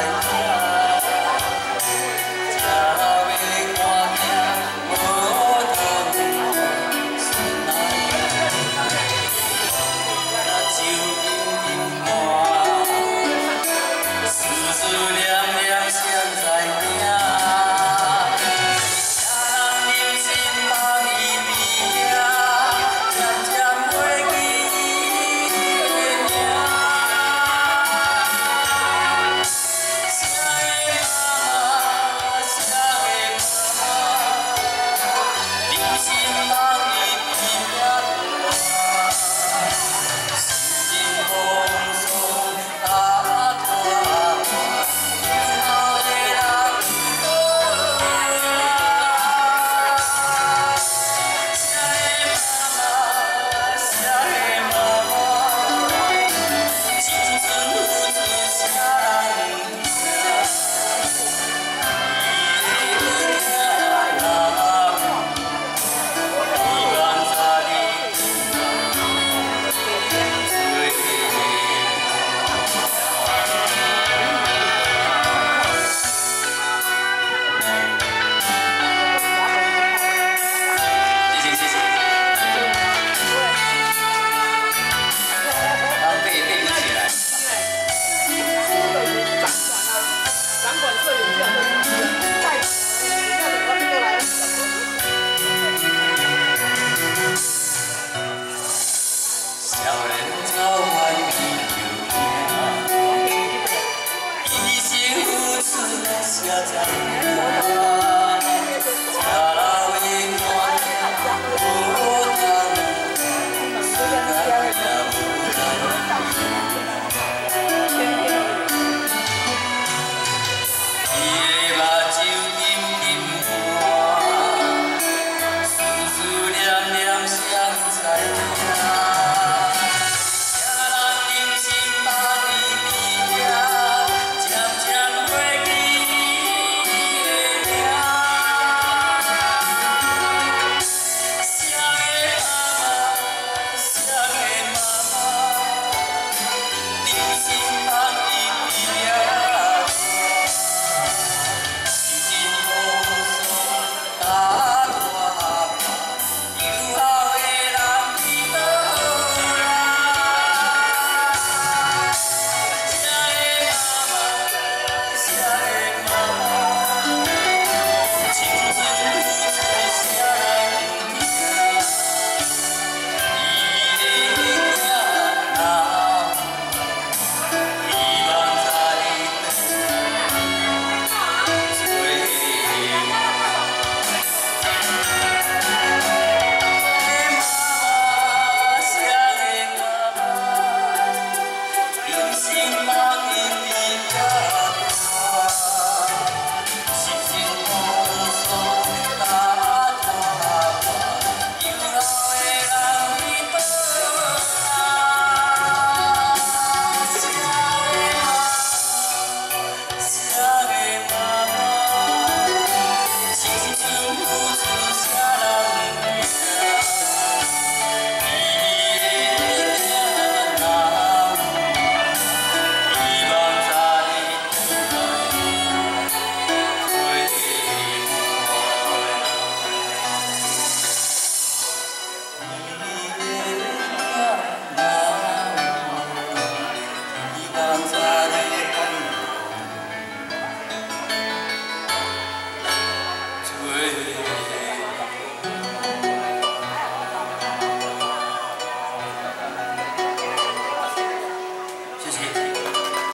ざいます。Hallelujah.